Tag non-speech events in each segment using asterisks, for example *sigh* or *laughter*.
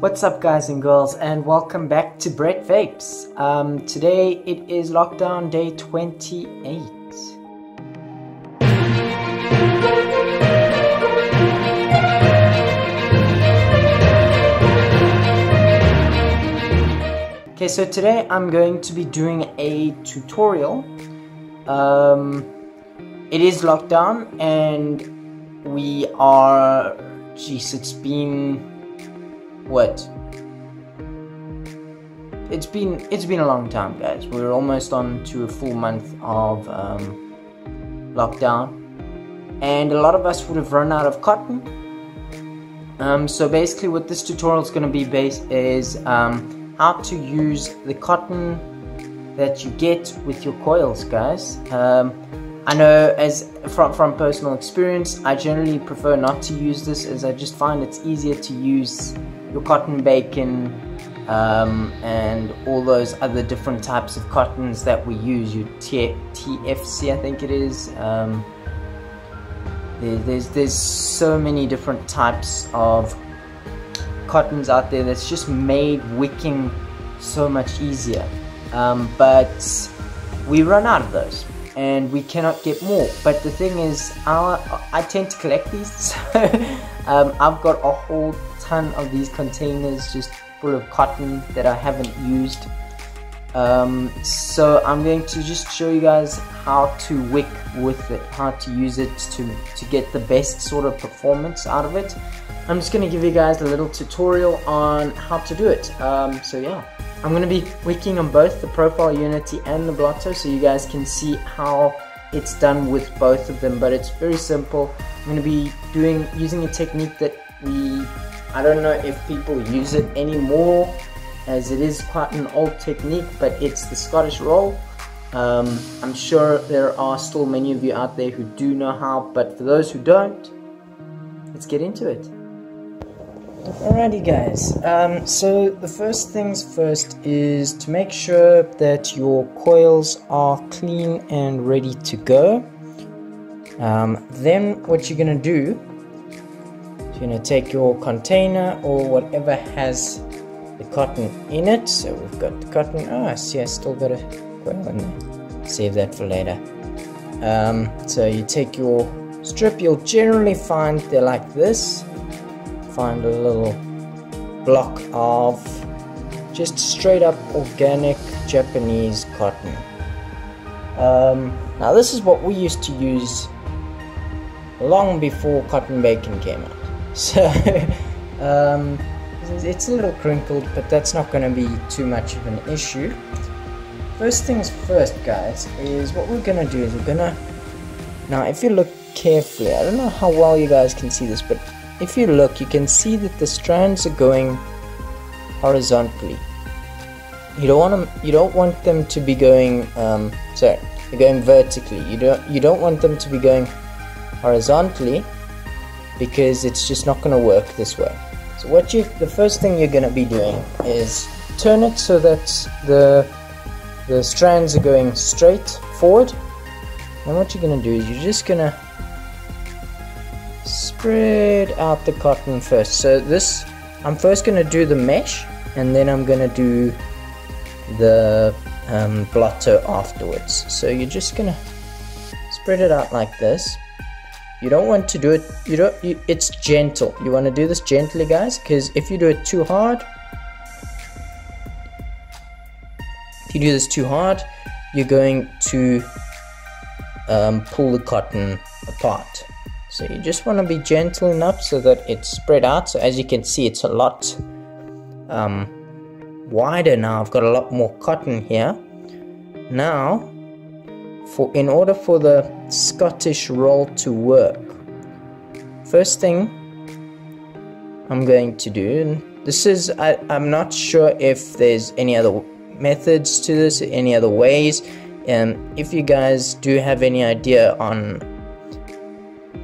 What's up, guys and girls, and welcome back to Brett Vapes. Um, today it is lockdown day 28. Okay, so today I'm going to be doing a tutorial. Um, it is lockdown, and we are. Jeez, it's been what? It's been it's been a long time, guys. We're almost on to a full month of um, lockdown, and a lot of us would have run out of cotton. Um, so basically, what this tutorial is going to be based is um, how to use the cotton that you get with your coils, guys. Um, I know as from, from personal experience, I generally prefer not to use this as I just find it's easier to use your cotton bacon um, and all those other different types of cottons that we use, your T TFC I think it is. Um, there, there's, there's so many different types of cottons out there that's just made wicking so much easier. Um, but we run out of those and we cannot get more. But the thing is, our, I tend to collect these, *laughs* so um, I've got a whole ton of these containers just full of cotton that I haven't used. Um, so I'm going to just show you guys how to wick with it, how to use it to, to get the best sort of performance out of it. I'm just going to give you guys a little tutorial on how to do it. Um, so yeah, I'm going to be wicking on both the Profile Unity and the Blotto so you guys can see how it's done with both of them, but it's very simple. I'm going to be doing using a technique that we I don't know if people use it anymore as it is quite an old technique, but it's the Scottish roll. Um, I'm sure there are still many of you out there who do know how, but for those who don't, let's get into it. Alrighty guys, um, so the first things first is to make sure that your coils are clean and ready to go. Um, then what you're going to do you're going to take your container or whatever has the cotton in it. So we've got the cotton. Oh, I see I still got a coil in there. Save that for later. Um, so you take your strip. You'll generally find they're like this. Find a little block of just straight up organic Japanese cotton. Um, now this is what we used to use long before cotton bacon came out. *laughs* So um, it's a little crinkled, but that's not going to be too much of an issue. First things first, guys, is what we're going to do is we're going to... Now, if you look carefully, I don't know how well you guys can see this, but if you look, you can see that the strands are going horizontally. You don't want them. You don't want them to be going. Um, sorry, they're going vertically. You don't. You don't want them to be going horizontally because it's just not going to work this way. So what you, the first thing you're going to be doing is turn it so that the the strands are going straight forward. And what you're going to do is you're just going to spread out the cotton first. So this, I'm first going to do the mesh, and then I'm going to do the um, blotto afterwards. So you're just going to spread it out like this you don't want to do it you don't you, it's gentle. You want to do this gently guys? Because if you do it too hard if you do this too hard you're going to um, pull the cotton apart. So you just want to be gentle enough so that it's spread out. So as you can see it's a lot um, wider now. I've got a lot more cotton here. Now for in order for the Scottish roll to work. First thing I'm going to do, and this is, I, I'm not sure if there's any other methods to this, any other ways, and if you guys do have any idea on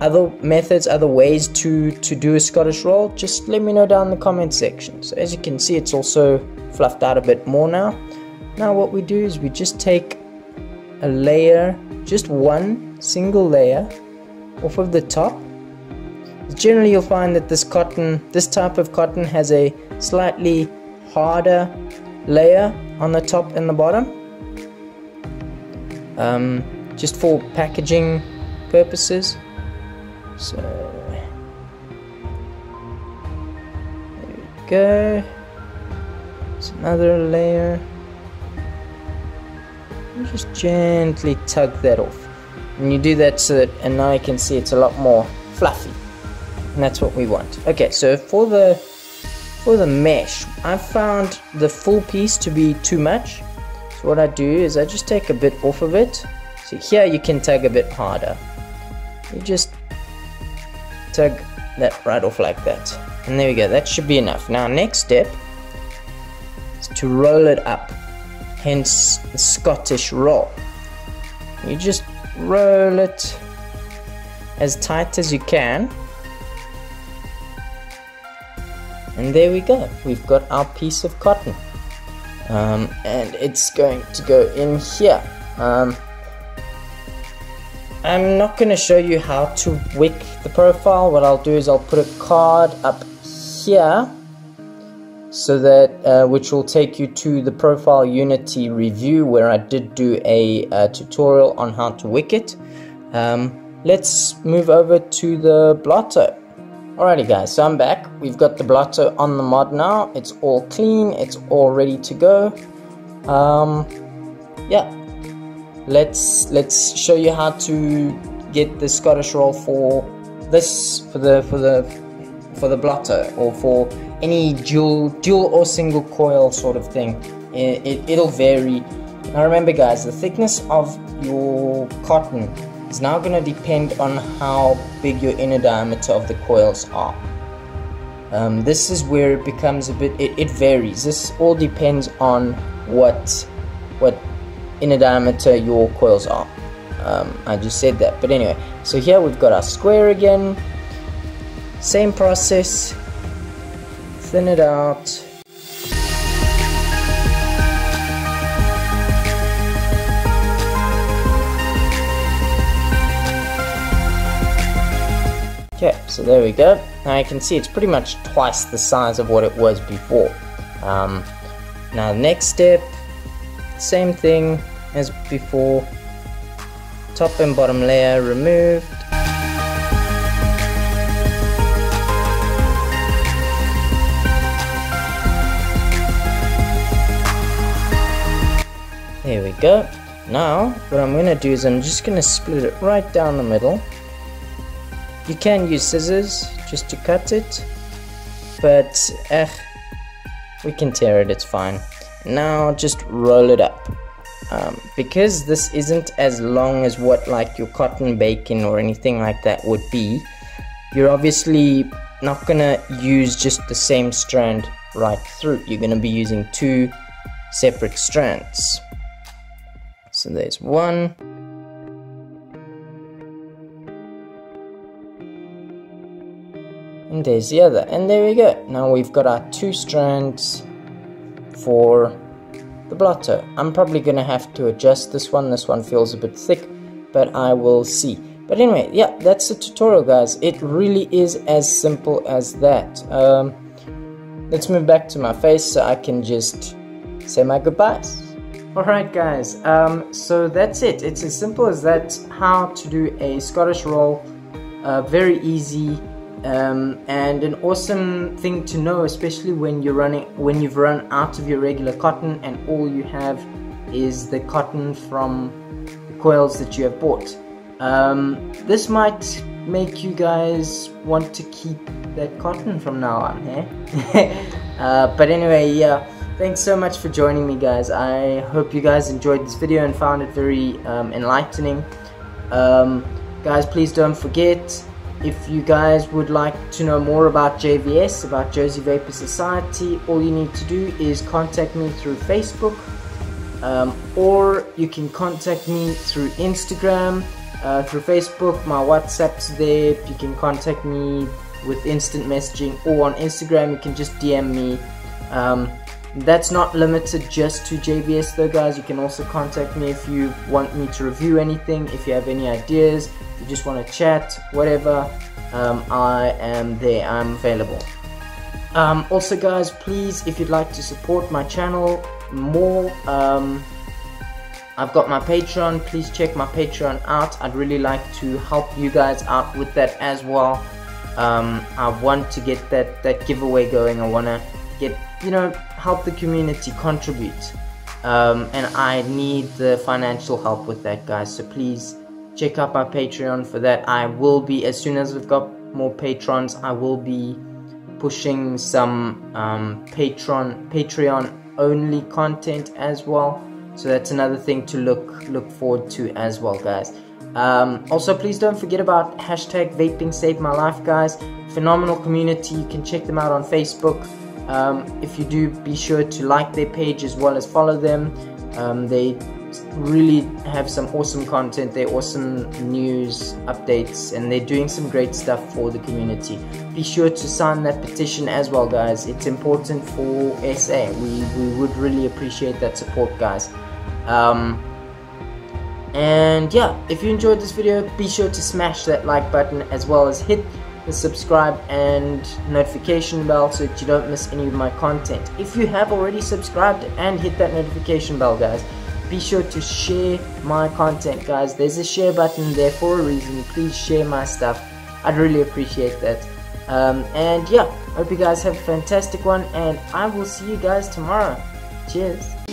other methods, other ways to, to do a Scottish roll, just let me know down in the comment section. So as you can see, it's also fluffed out a bit more now. Now what we do is we just take a layer, just one single layer off of the top Generally you'll find that this cotton, this type of cotton has a slightly harder layer on the top and the bottom. Um, just for packaging purposes. So there we go. It's another layer. Just gently tug that off. And you do that so that, and now you can see it's a lot more fluffy. And that's what we want. Okay, so for the for the mesh, I found the full piece to be too much. So what I do is I just take a bit off of it. So here you can tug a bit harder. You just tug that right off like that. And there we go, that should be enough. Now next step is to roll it up. Hence the Scottish roll. You just roll it as tight as you can. And there we go, we've got our piece of cotton. Um, and it's going to go in here. Um, I'm not going to show you how to wick the profile. What I'll do is I'll put a card up here so that uh, which will take you to the profile unity review where I did do a, a tutorial on how to wick it. Um, let's move over to the blotto. Alrighty guys, so I'm back. We've got the blotto on the mod now. It's all clean, it's all ready to go. Um, yeah, let's let's show you how to get the Scottish roll for this for the for the for the blotto or for any dual dual or single coil sort of thing it, it, it'll vary. Now remember guys the thickness of your cotton is now going to depend on how big your inner diameter of the coils are. Um, this is where it becomes a bit it, it varies. This all depends on what what inner diameter your coils are. Um, I just said that, but anyway, so here we've got our square again. Same process, thin it out. Okay, so there we go. Now you can see it's pretty much twice the size of what it was before. Um, now next step same thing as before. Top and bottom layer removed. There we go. Now, what I'm going to do is I'm just going to split it right down the middle. You can use scissors just to cut it, but eh, we can tear it, it's fine now just roll it up um, because this isn't as long as what like your cotton bacon or anything like that would be you're obviously not gonna use just the same strand right through you're gonna be using two separate strands so there's one and there's the other and there we go now we've got our two strands for the blotto. I'm probably going to have to adjust this one. This one feels a bit thick, but I will see. But anyway, yeah, that's the tutorial, guys. It really is as simple as that. Um, let's move back to my face so I can just say my goodbyes. Alright guys, um, so that's it. It's as simple as that, how to do a Scottish roll. Uh, very easy, um, and an awesome thing to know especially when you're running when you've run out of your regular cotton and all you have is the cotton from the coils that you have bought um, this might make you guys want to keep that cotton from now on eh? *laughs* uh, but anyway yeah thanks so much for joining me guys. I hope you guys enjoyed this video and found it very um, enlightening. Um, guys please don't forget if you guys would like to know more about JVS, about Jozi Vapor Society, all you need to do is contact me through Facebook um, or you can contact me through Instagram, uh, through Facebook, my WhatsApp's there, you can contact me with instant messaging or on Instagram. You can just DM me. Um, that's not limited just to JVS though guys, you can also contact me if you want me to review anything, if you have any ideas, you just want to chat, whatever, um, I am there. I'm available. Um, also, guys, please, if you'd like to support my channel more, um, I've got my Patreon. Please check my Patreon out. I'd really like to help you guys out with that as well. Um, I want to get that that giveaway going. I want to get you know help the community contribute, um, and I need the financial help with that, guys. So please check out my Patreon for that. I will be as soon as we've got more patrons. I will be pushing some um, Patreon Patreon only content as well. So that's another thing to look look forward to as well, guys. Um, also, please don't forget about hashtag vaping saved my life, guys. Phenomenal community. You can check them out on Facebook. Um, if you do, be sure to like their page as well as follow them. Um, they really have some awesome content. They're awesome news updates, and they're doing some great stuff for the community. Be sure to sign that petition as well, guys. It's important for SA. We we would really appreciate that support, guys. Um, and yeah, if you enjoyed this video, be sure to smash that like button as well as hit the subscribe and notification bell so that you don't miss any of my content. If you have already subscribed and hit that notification bell, guys, be sure to share my content, guys. There's a share button there for a reason. Please share my stuff. I'd really appreciate that. Um, and yeah, hope you guys have a fantastic one, and I will see you guys tomorrow. Cheers.